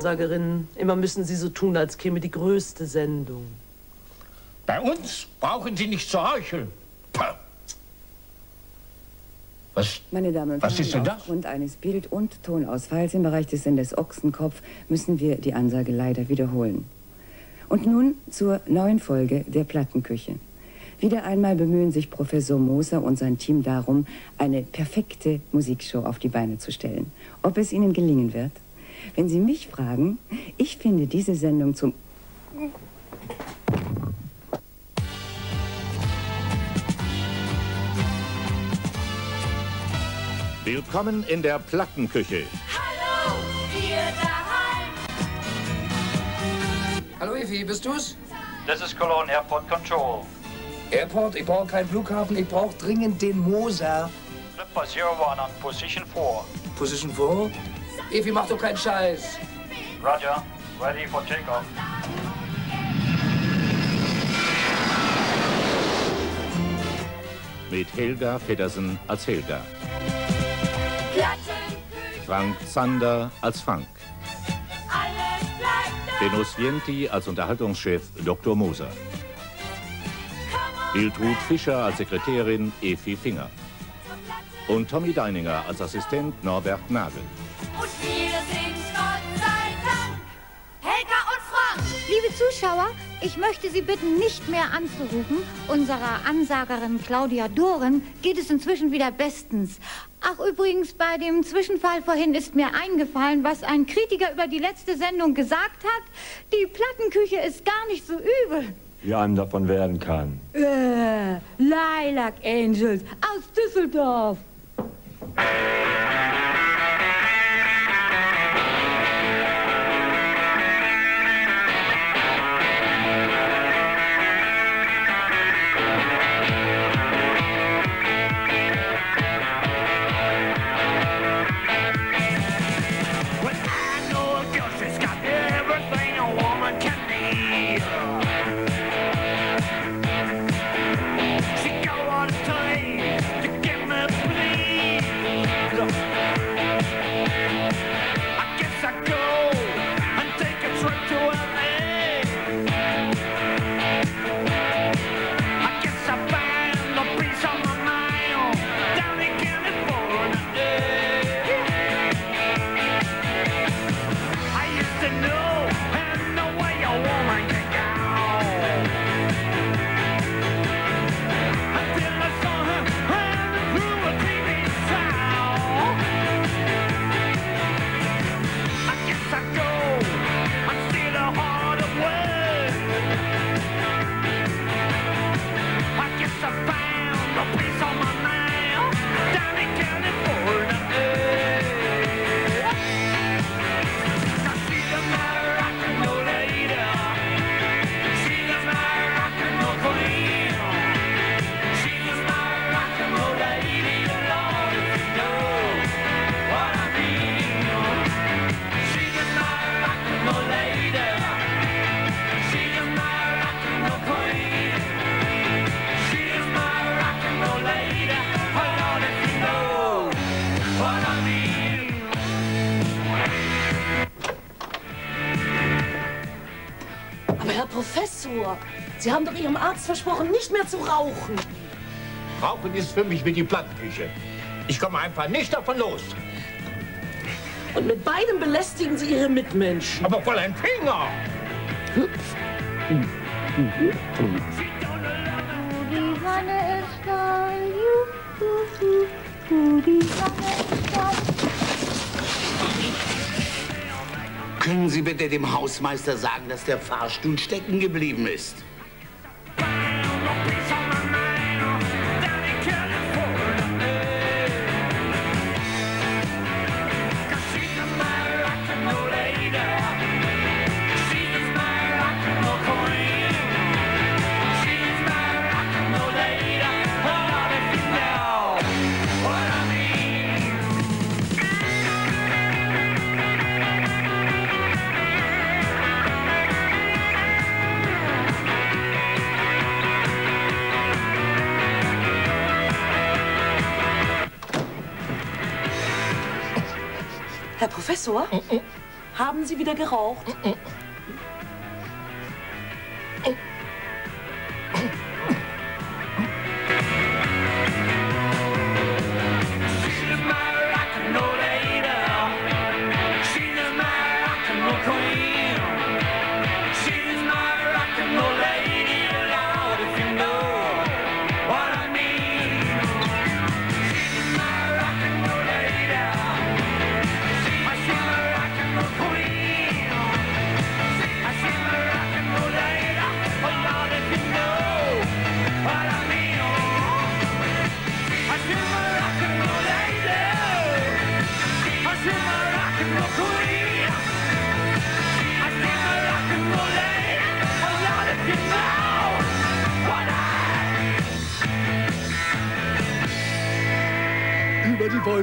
Sagerinnen, immer müssen Sie so tun, als käme die größte Sendung. Bei uns brauchen Sie nicht zu heucheln. Was, Meine Damen und was Herren, ist denn das? aufgrund eines Bild- und Tonausfalls im Bereich des Senders Ochsenkopf müssen wir die Ansage leider wiederholen. Und nun zur neuen Folge der Plattenküche. Wieder einmal bemühen sich Professor Moser und sein Team darum, eine perfekte Musikshow auf die Beine zu stellen. Ob es ihnen gelingen wird? Wenn Sie mich fragen, ich finde diese Sendung zum Willkommen in der Plattenküche. Hallo, ihr daheim. Hallo Evi, bist du's? This is Cologne Airport Control. Airport, ich brauche keinen Flughafen, ich brauche dringend den Moser. Flipper Zero One on position 4. Position 4? Evi, mach doch keinen Scheiß. Roger, ready for takeoff. Mit Helga Feddersen als Helga, Frank Zander als Frank, alles bleibt Dennis Vienti als Unterhaltungschef Dr. Moser, Hiltrud Fischer als Sekretärin Efi Finger und Tommy Deininger als Assistent Norbert Nagel. Und wir sind Gott sei Dank Helga und Frank. Liebe Zuschauer, ich möchte Sie bitten, nicht mehr anzurufen. Unserer Ansagerin Claudia Doren geht es inzwischen wieder bestens. Ach, übrigens, bei dem Zwischenfall vorhin ist mir eingefallen, was ein Kritiker über die letzte Sendung gesagt hat. Die Plattenküche ist gar nicht so übel. wie einem davon werden kann. Äh, Lilac Angels aus Düsseldorf. Sie haben doch Ihrem Arzt versprochen, nicht mehr zu rauchen. Rauchen ist für mich wie die Plattenküche. Ich komme einfach nicht davon los. Und mit beidem belästigen Sie Ihre Mitmenschen. Aber voll ein Finger! Die Sonne ist da, juhu, juhu, die Sonne ist da. Können Sie bitte dem Hausmeister sagen, dass der Fahrstuhl stecken geblieben ist? Professor, Haben Sie wieder geraucht?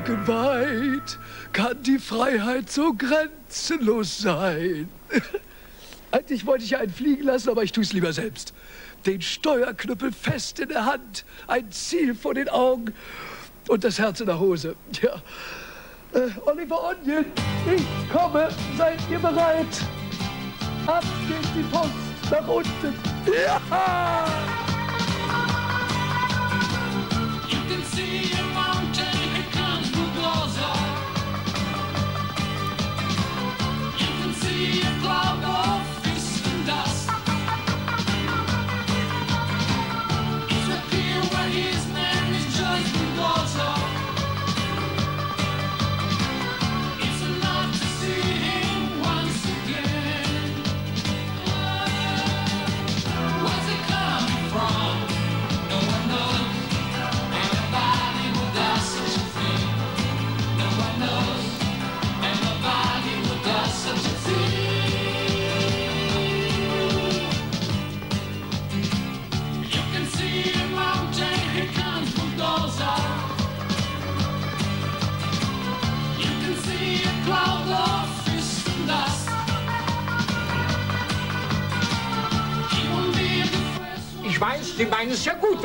Weit kann die Freiheit so grenzenlos sein. Eigentlich wollte ich einen fliegen lassen, aber ich tue es lieber selbst. Den Steuerknüppel fest in der Hand, ein Ziel vor den Augen und das Herz in der Hose. Ja. Äh, Oliver Onion, ich komme, seid ihr bereit? Ab geht die Post nach unten. Ja!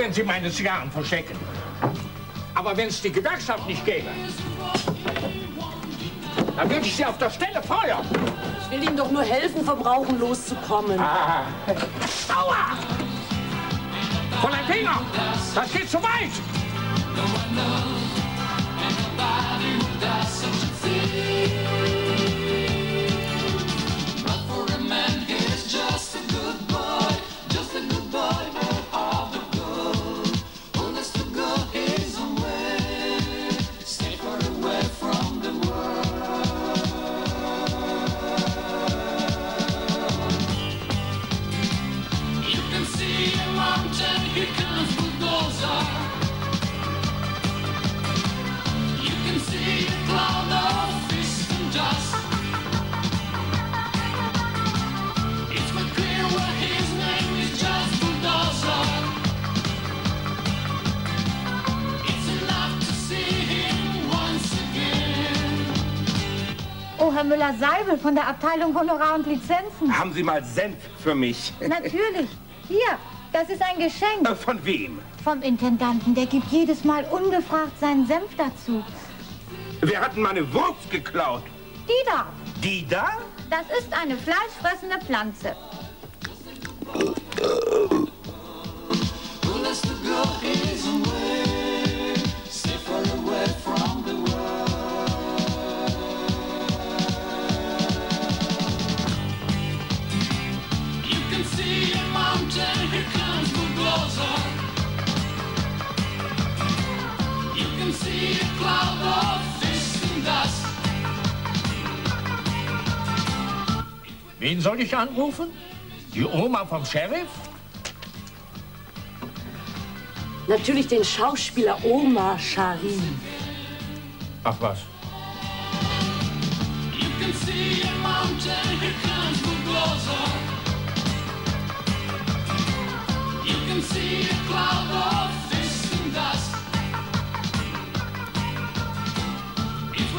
Wenn Sie meine Zigarren verstecken. Aber wenn es die Gewerkschaft nicht gäbe, dann würde ich Sie auf der Stelle feuern. Ich will Ihnen doch nur helfen, vom Rauchen loszukommen. Ah. Aua! Von ein Finger! Das geht zu weit! Herr Müller-Seibel von der Abteilung Honorar und Lizenzen. Haben Sie mal Senf für mich? Natürlich. Hier, das ist ein Geschenk. Äh, Von wem? Vom Intendanten. Der gibt jedes Mal ungefragt seinen Senf dazu. Wer hat denn meine Wurst geklaut? Die da. Die da? Das ist eine fleischfressende Pflanze. Unless the girl is away, Wen soll ich anrufen? Die Oma vom Sheriff? Natürlich den Schauspieler Omar Sharif. Ach was. You can see a mountain, here comes bulldozer. You can see a cloud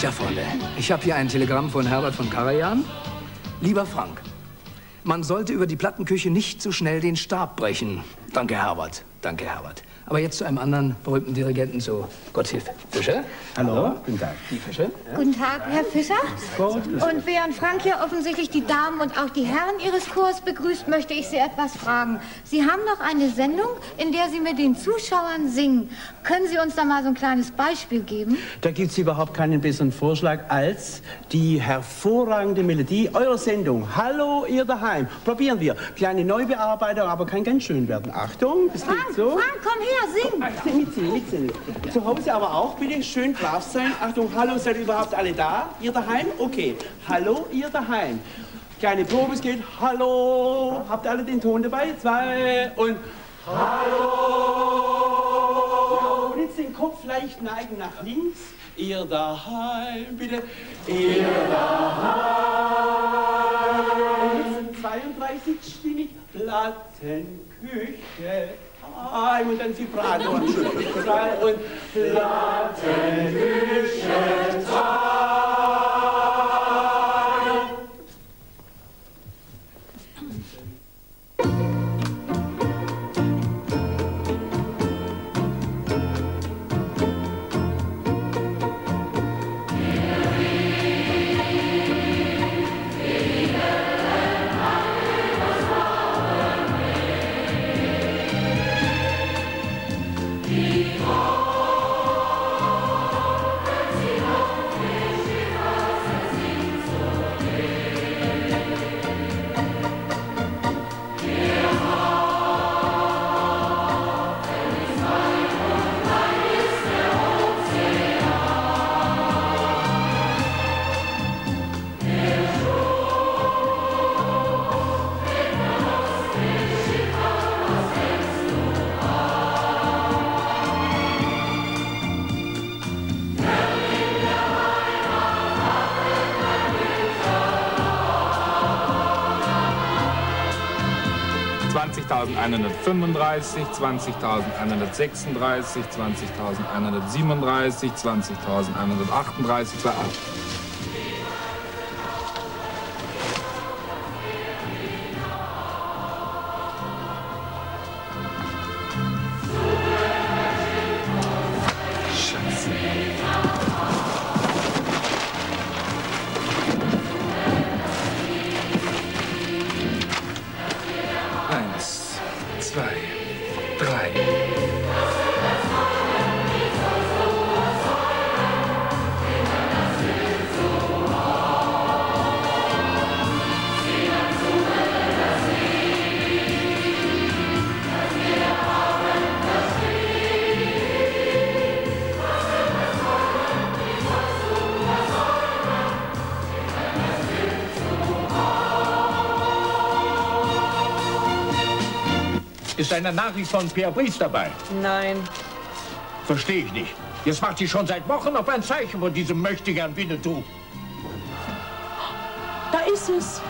Tja, Freunde, ich habe hier ein Telegramm von Herbert von Karajan. Lieber Frank, man sollte über die Plattenküche nicht zu schnell den Stab brechen. Danke, Herbert. Danke, Herbert. Aber jetzt zu einem anderen berühmten Dirigenten, so Gotthilf Fischer. Hallo, guten Tag. Die Fischer. Guten Tag, Herr Fischer. Und während Frank hier offensichtlich die Damen und auch die Herren Ihres Chors begrüßt, möchte ich Sie etwas fragen. Sie haben doch eine Sendung, in der Sie mit den Zuschauern singen. Können Sie uns da mal so ein kleines Beispiel geben? Da gibt es überhaupt keinen besseren Vorschlag als die hervorragende Melodie eurer Sendung. Hallo, ihr daheim. Probieren wir. Kleine Neubearbeitung, aber kann ganz schön werden. Achtung, es Frank, geht so. Frank, komm her, sing! Mitsingen, mitsingen. Zu Hause aber auch bitte schön brav sein. Achtung, hallo, seid ihr überhaupt alle da? Ihr daheim? Okay. Hallo, ihr daheim. Kleine Probe, es geht. Hallo. Habt ihr alle den Ton dabei? Zwei und Hallo jetzt den Kopf leicht neigen nach links. Ihr daheim, bitte. Ihr daheim. 32 stimmig. Plattenküche. Daheim und dann sie fragen. und Plattenküche. Daheim. 20.136, 20.136, 20.137, 20.138, 2.8. Ist eine Nachricht von Pierre Brice dabei? Nein. Verstehe ich nicht. Jetzt macht sie schon seit Wochen auf ein Zeichen von diesem Möchtegern Winnetou. Da ist es.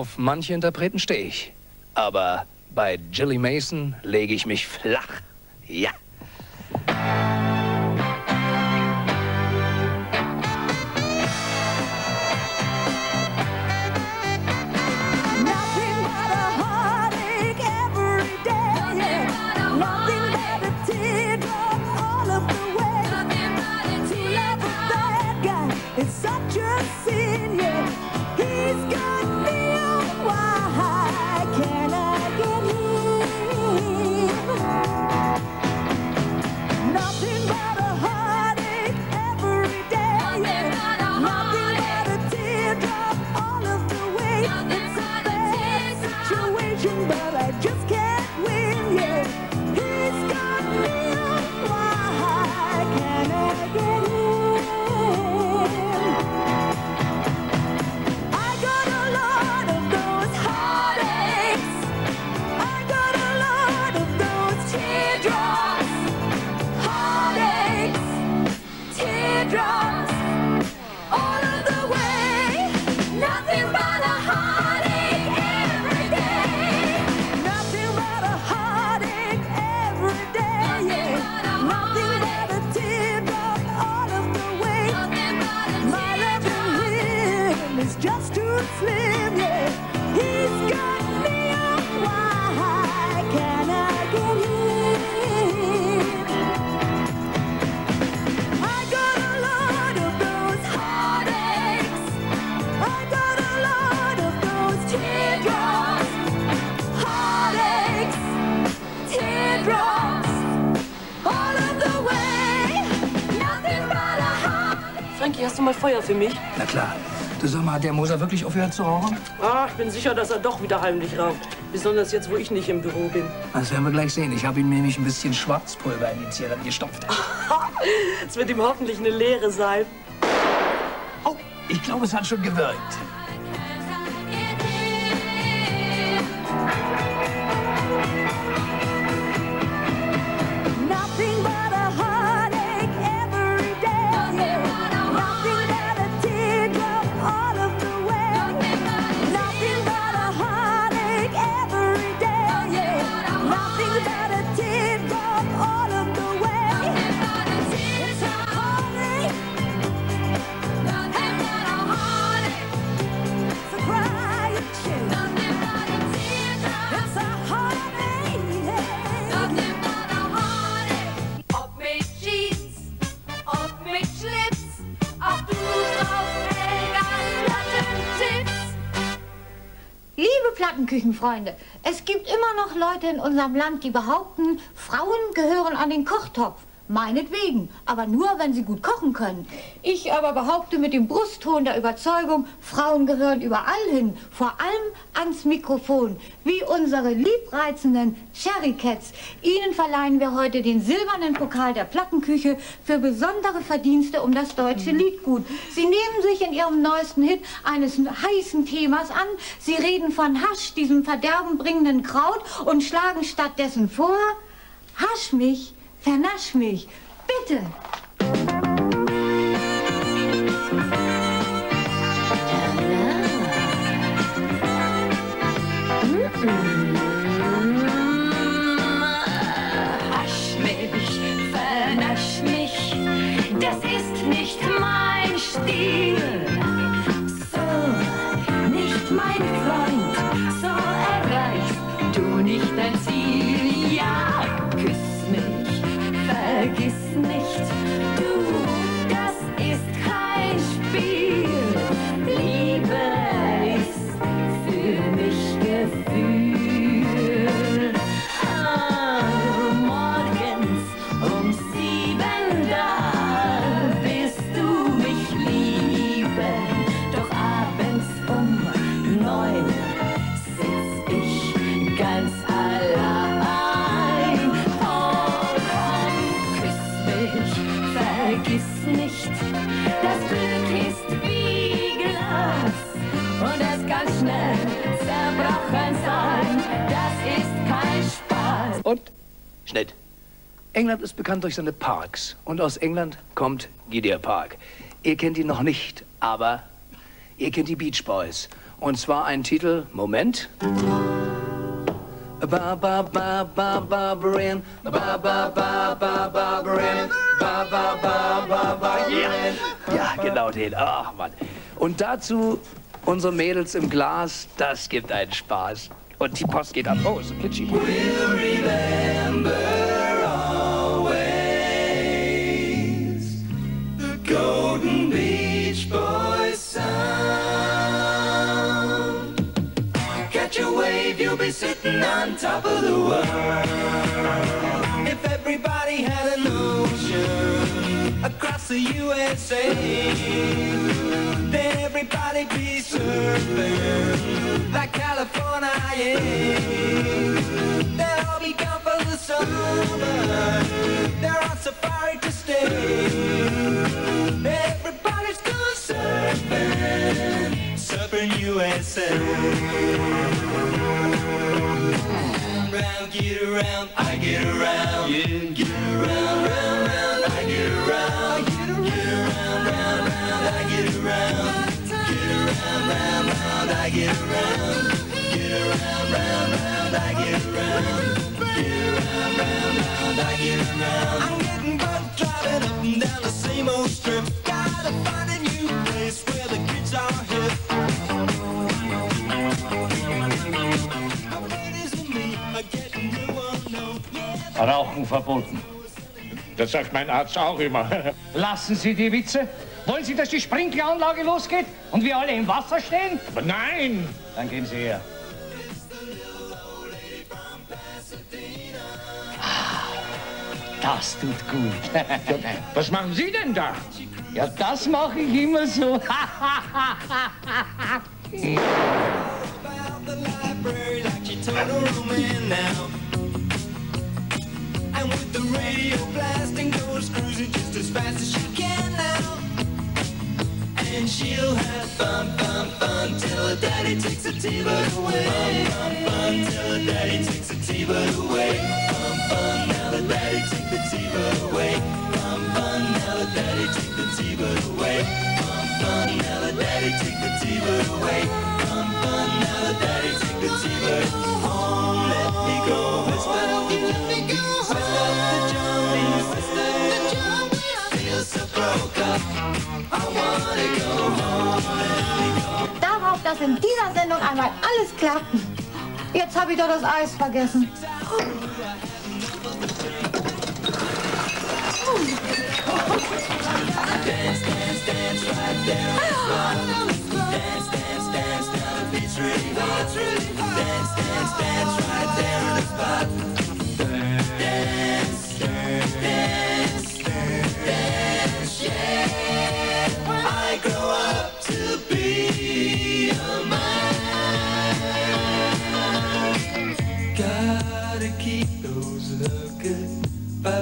Auf manche Interpreten stehe ich. Aber bei Jilly Mason lege ich mich flach. Du mal Feuer für mich? Na klar. Du sag mal, hat der Moser wirklich aufgehört zu rauchen? Ah, ich bin sicher, dass er doch wieder heimlich raucht. Besonders jetzt, wo ich nicht im Büro bin. Das werden wir gleich sehen. Ich habe ihm nämlich ein bisschen Schwarzpulver in die Zigaretten gestopft. Es wird ihm hoffentlich eine Lehre sein. Oh, ich glaube, es hat schon gewirkt. Plattenküchenfreunde, es gibt immer noch Leute in unserem Land, die behaupten, Frauen gehören an den Kochtopf. Meinetwegen, aber nur, wenn sie gut kochen können. Ich aber behaupte mit dem Brustton der Überzeugung, Frauen gehören überall hin, vor allem ans Mikrofon, wie unsere liebreizenden Cherry Cats. Ihnen verleihen wir heute den silbernen Pokal der Plattenküche für besondere Verdienste um das deutsche Liedgut. Sie nehmen sich in ihrem neuesten Hit eines heißen Themas an. Sie reden von Hasch, diesem verderbenbringenden Kraut, und schlagen stattdessen vor, Hasch mich, vernasch mich, bitte. Hasch England ist bekannt durch seine Parks. Und aus England kommt Gideon Park. Ihr kennt ihn noch nicht, aber ihr kennt die Beach Boys. Und zwar ein Titel, Moment. Ba ba ba ba Barbarin, ba ba ba ba Barbarin, ba ba ba ba Barbarin. Ja, genau den. Ach Mann. Und dazu unsere Mädels im Glas, das gibt einen Spaß. Und die Post geht ab. Oh, so kitschig. Golden Beach Boys sound. Catch a wave, you'll be sitting on top of the world. If everybody had an ocean across the USA, then everybody be surfing like California. They'll around, I get around, yeah, get around, round, round, I get around, get around, round, round, I get around, get around, round, round, I get around, get around, round, round, I get around, get around, round, round, I get around. Rauchen verboten. Das sagt mein Arzt auch immer. Lassen Sie die Witze. Wollen Sie, dass die Sprinkleranlage losgeht und wir alle im Wasser stehen? Aber nein! Dann gehen Sie her. Ah, Das tut gut. Was machen Sie denn da? Ja, das mache ich immer so. The radio blasting, goes cruising just as fast as she can now. And she'll have fun, fun, fun till her daddy takes her T-bird away. Fun, fun, fun till her daddy takes her T-bird away. Fun, fun, now the daddy take the T-bird away. Fun, fun, now the daddy take the T-bird away. Fun, fun, now the daddy take the T-bird away. Fun, fun, now the daddy take the T-bird home. Let me go, whisper, let me go. Darauf, dass in dieser Sendung einmal alles klappt. Jetzt habe ich doch das Eis vergessen. Dance, dance,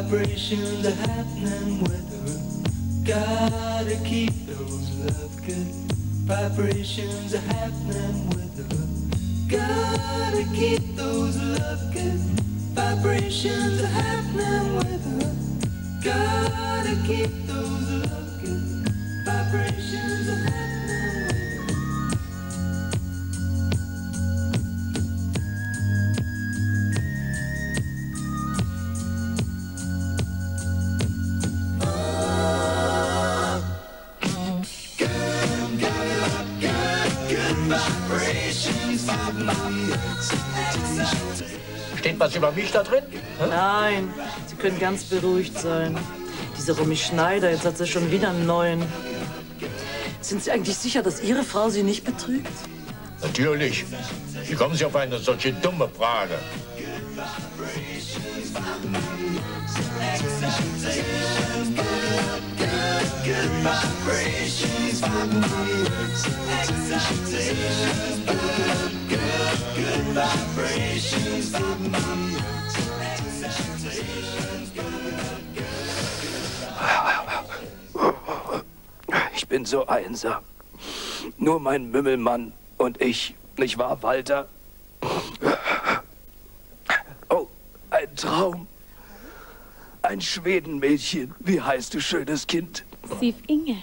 vibrations are happening with her. Gotta keep those love good vibrations are happening with her. Gotta keep those love good vibrations are happening with her. Gotta keep those was über mich da drin? Nein, Sie können ganz beruhigt sein. Diese Romy Schneider, jetzt hat sie schon wieder einen neuen. Sind Sie eigentlich sicher, dass Ihre Frau Sie nicht betrügt? Natürlich. Wie kommen Sie auf eine solche dumme Frage? Ich bin so einsam. Nur mein Mümmelmann und ich, nicht wahr, Walter? Oh, ein Traum. Ein Schwedenmädchen. Wie heißt du, schönes Kind? Siv Inger.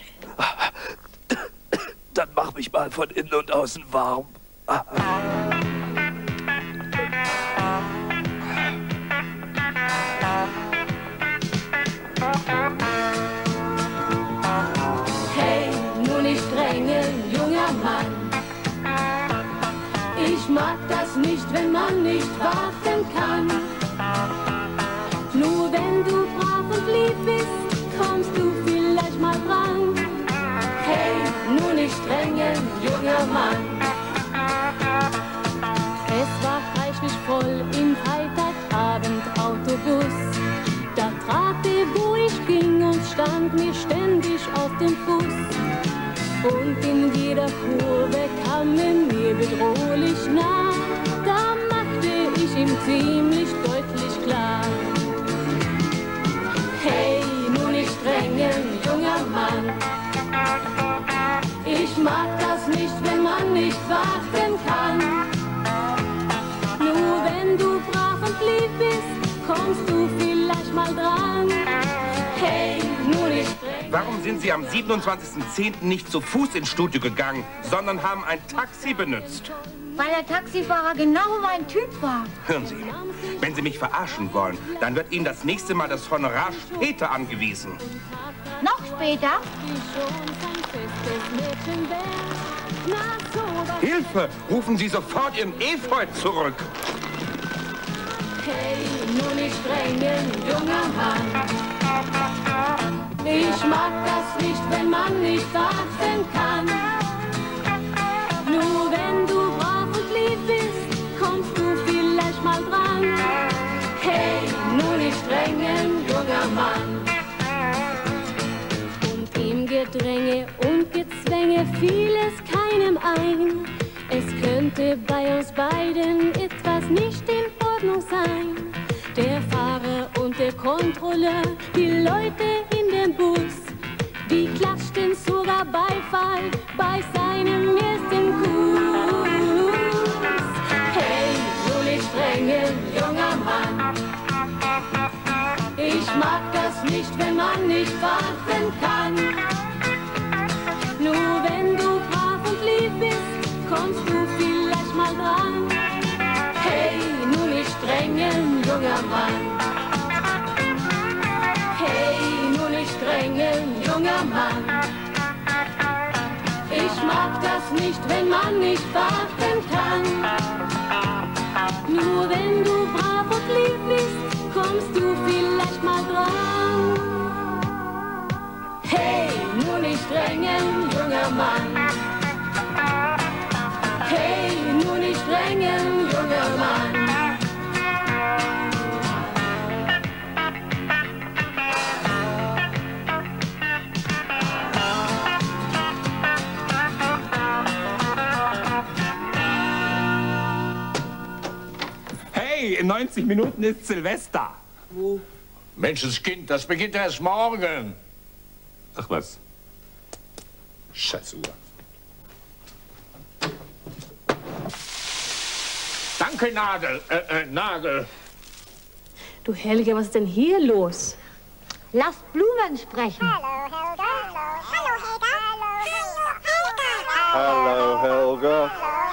Dann mach mich mal von innen und außen warm. Hey, mag das nicht, wenn man nicht warten kann. Nur wenn du brav und lieb bist, kommst du vielleicht mal dran. Hey, nur nicht drängeln, junger Mann. Es war reichlich voll im Freitagabend-Autobus. Da trat er, wo ich ging und stand mir ständig auf dem Fuß. Und in jeder Kurve kam er mir bedrohlich nah. Da machte ich ihm ziemlich deutlich klar. Hey, nur nicht drängen, junger Mann. Ich mag das nicht, wenn man nicht warten kann. Nur wenn du brav und lieb bist, kommst du vielleicht mal dran. Hey. Warum sind Sie am 27.10. nicht zu Fuß ins Studio gegangen, sondern haben ein Taxi benutzt? Weil der Taxifahrer genau mein Typ war. Hören Sie, wenn Sie mich verarschen wollen, dann wird Ihnen das nächste Mal das Honorar später angewiesen. Noch später? Hilfe! Rufen Sie sofort Ihren Efeu zurück! Hey, nur nicht drängen, junger Mann. Ich mag das nicht, wenn man nicht warten kann. Nur wenn du brav und lieb bist, kommst du vielleicht mal dran. Hey, nur nicht drängen, junger Mann. Und ihm Gedränge und Gezwänge fiel es keinem ein. Es könnte bei uns beiden etwas nicht in Ordnung sein. Der Fahrer und der Kontrolleur, die Leute in dem Bus, die klatschten sogar Beifall bei seinem ersten Kuss. Hey, du nicht strenge junger Mann, ich mag das nicht, wenn man nicht warten kann. Nur wenn du brav und lieb bist, kommst du vielleicht mal dran. Junger Mann. Hey, nur nicht strengen, junger Mann. Ich mag das nicht, wenn man nicht warten kann. Nur wenn du brav und lieb bist, kommst du vielleicht mal dran. Hey, nur nicht drängen, junger Mann. Hey, nur nicht drängen, junger Mann. In 90 Minuten ist Silvester. Wo? Menschenskind, das beginnt erst morgen. Ach was. Scheiße Uhr. Danke, Nadel. Äh, äh, Nagel. Du Helge, was ist denn hier los? Lass Blumen sprechen. Hallo, Helga. I've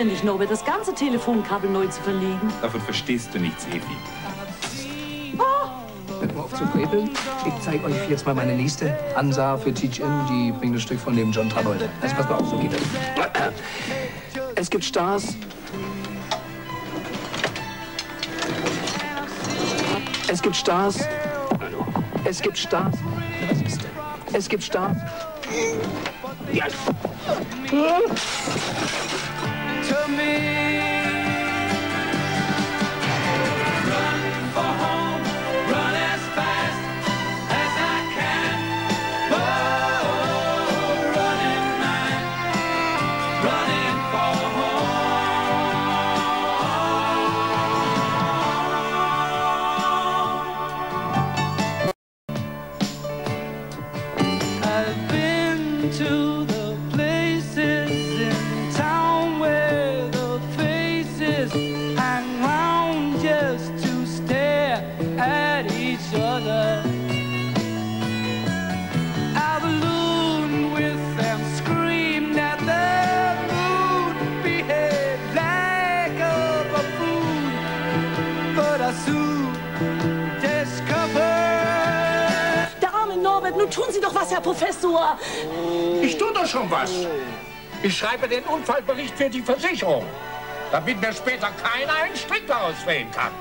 notwendig, Norbert, das ganze Telefonkabel neu zu verlegen? Davon verstehst du nichts, Evi. Hört mal auf zu präpeln. Ich zeige euch jetzt mal meine nächste Ansa für Teach-In. Die bringt ein Stück von dem John Travolta. Also pass mal auf, so geht das. Es gibt Stars. Es gibt Stars. Es gibt Stars. Es gibt Stars. Yes. To me. Herr Professor. Ich tue doch schon was. Ich schreibe den Unfallbericht für die Versicherung, damit mir später keiner einen Strick daraus drehen kann.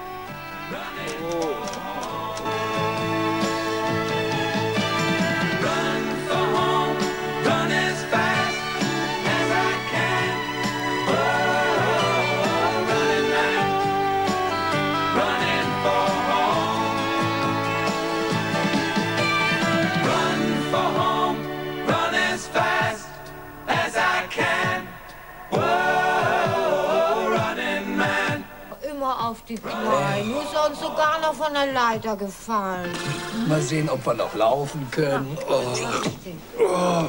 Leiter gefallen. Mal sehen, ob wir noch laufen können. Oh. Oh.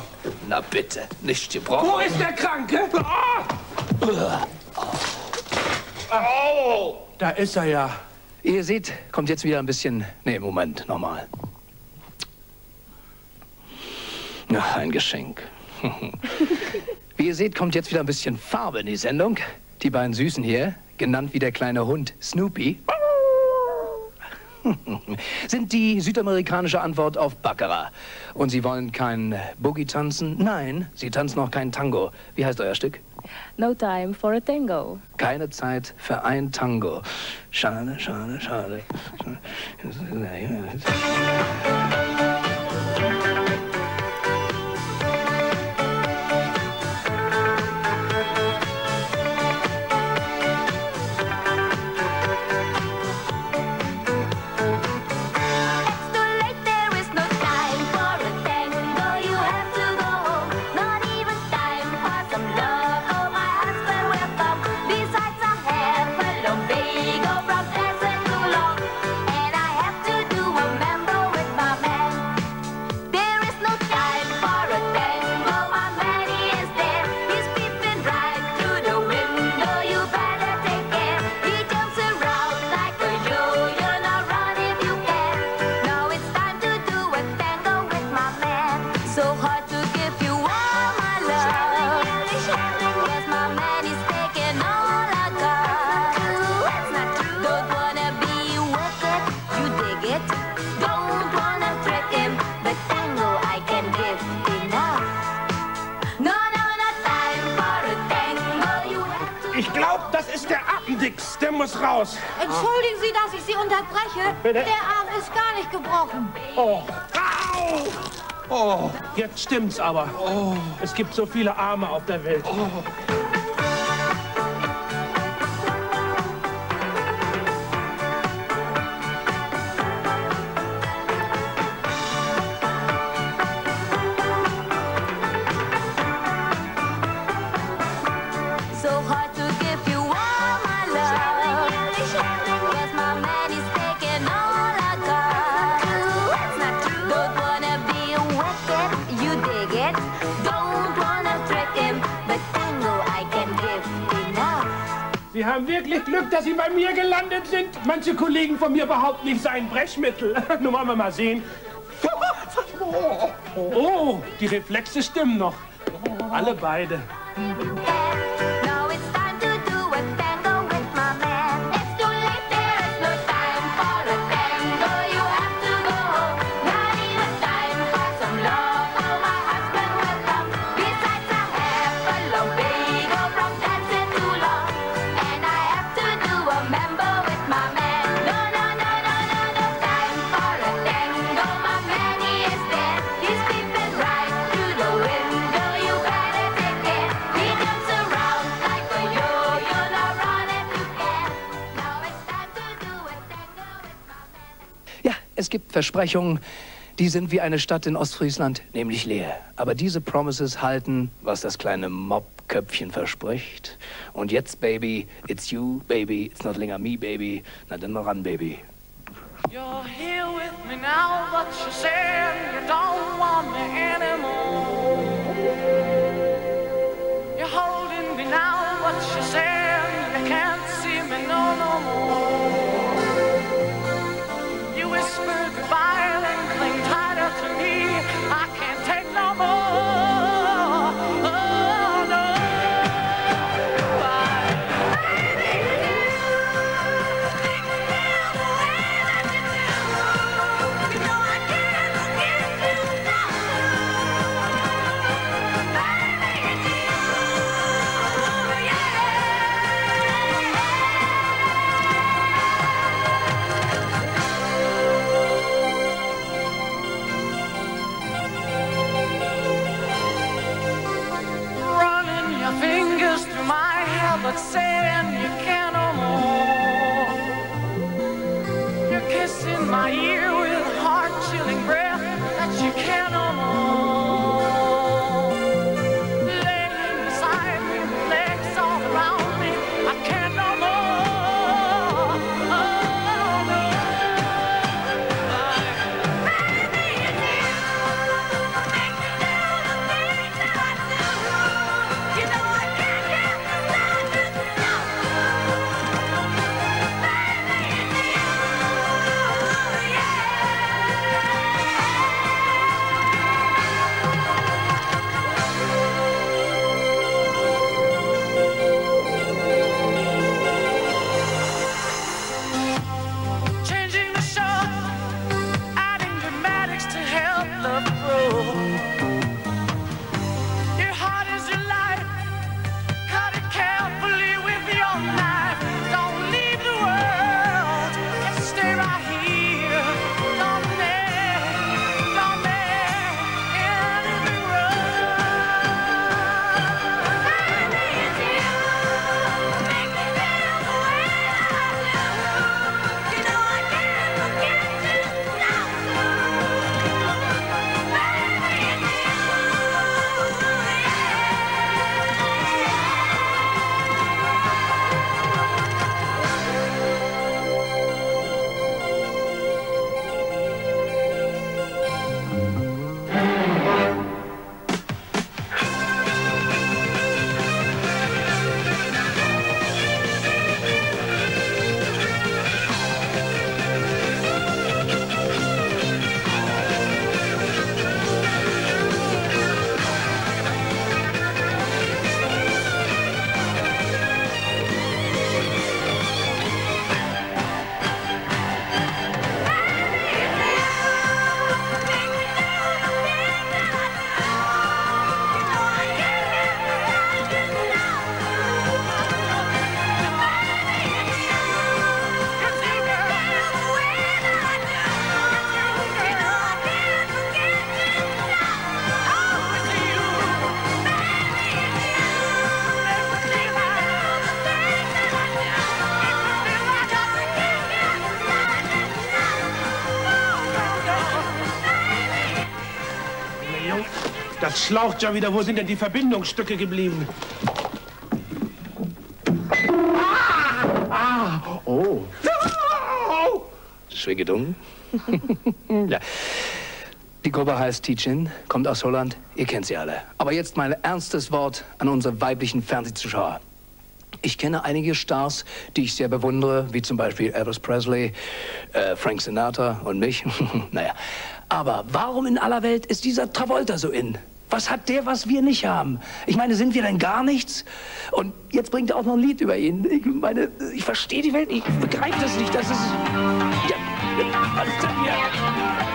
Na bitte, nicht gebrochen. Wo ist der Kranke? Au! Da ist er ja. Ihr seht, kommt jetzt wieder ein bisschen. Nee, Moment, normal. Ja, ein Geschenk. Wie ihr seht, kommt jetzt wieder ein bisschen Farbe in die Sendung. Die beiden Süßen hier, genannt wie der kleine Hund Snoopy, sind die südamerikanische Antwort auf Baccarat. Und sie wollen kein Boogie tanzen? Nein, sie tanzen noch kein Tango. Wie heißt euer Stück? No time for a tango. Keine Zeit für ein Tango. Schade, schade, schade. Unterbreche. Bitte? Der Arm ist gar nicht gebrochen. Oh. Au! Oh, jetzt stimmt's aber. Oh. Es gibt so viele Arme auf der Welt. So haben wirklich Glück, dass Sie bei mir gelandet sind. Manche Kollegen von mir behaupten, ich sei ein Brechmittel. Nun wollen wir mal sehen. Oh, die Reflexe stimmen noch. Alle beide. Versprechungen, die sind wie eine Stadt in Ostfriesland, nämlich leer. Aber diese Promises halten, was das kleine Mobköpfchen verspricht. Und jetzt, Baby, it's you, Baby, it's not longer me, Baby. Na dann mal ran, Baby. You're here with me now, but you said you don't want me anymore. Schlaucht ja wieder. Wo sind denn die Verbindungsstücke geblieben? Ah, oh. Schwingedung. ja. Die Gruppe heißt Tichin, kommt aus Holland. Ihr kennt sie alle. Aber jetzt mein ernstes Wort an unsere weiblichen Fernsehzuschauer. Ich kenne einige Stars, die ich sehr bewundere, wie zum Beispiel Elvis Presley, äh, Frank Sinatra und mich. naja. Aber warum in aller Welt ist dieser Travolta so in? Was hat der, was wir nicht haben? Ich meine, sind wir denn gar nichts? Und jetzt bringt er auch noch ein Lied über ihn. Ich meine, ich verstehe die Welt nicht. Ich begreife das nicht. Das ist. Ja, was ist denn hier?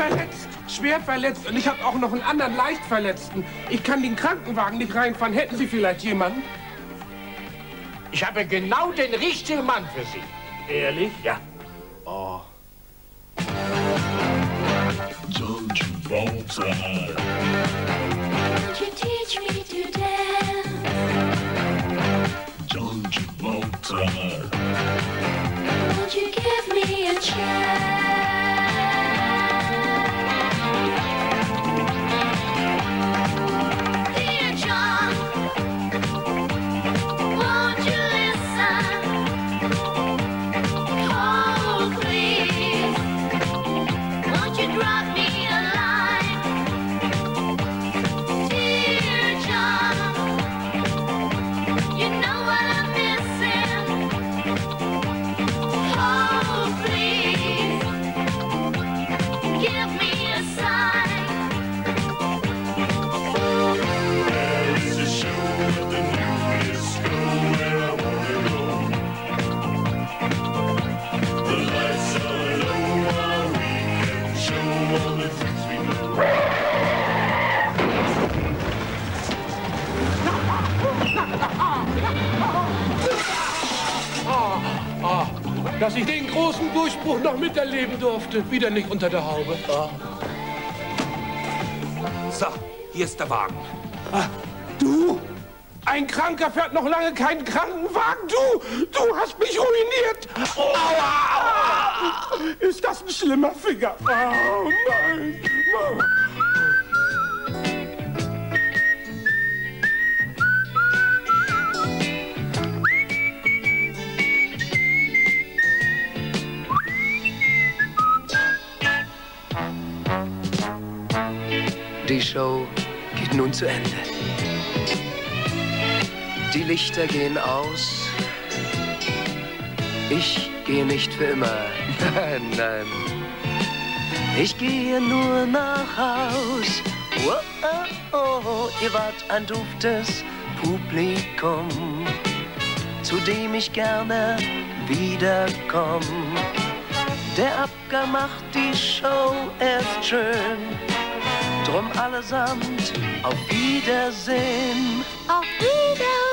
Verletzt, schwer verletzt und ich habe auch noch einen anderen leicht Verletzten. Ich kann den Krankenwagen nicht reinfahren. Hätten Sie vielleicht jemanden? Ich habe genau den richtigen Mann für Sie. Ehrlich? Ja. Oh. Don't you bounce high. Won't you teach me to dance? Don't you bounce high. Won't you give me a chance? Dass ich den großen Durchbruch noch miterleben durfte. Wieder nicht unter der Haube. Ah. So, hier ist der Wagen. Ah, du? Ein Kranker fährt noch lange keinen Krankenwagen. Du, du hast mich ruiniert. Aua, aua. Ist das ein schlimmer Finger? Oh, nein. nein. Show geht nun zu Ende. Die Lichter gehen aus. Ich gehe nicht für immer. Nein, nein. Ich gehe nur nach Haus. Oh, oh, oh, ihr wart ein duftes Publikum, zu dem ich gerne wiederkomm. Der Abgang macht die Show erst schön. Drum allesamt auf Wiedersehen. Auf Wiedersehen.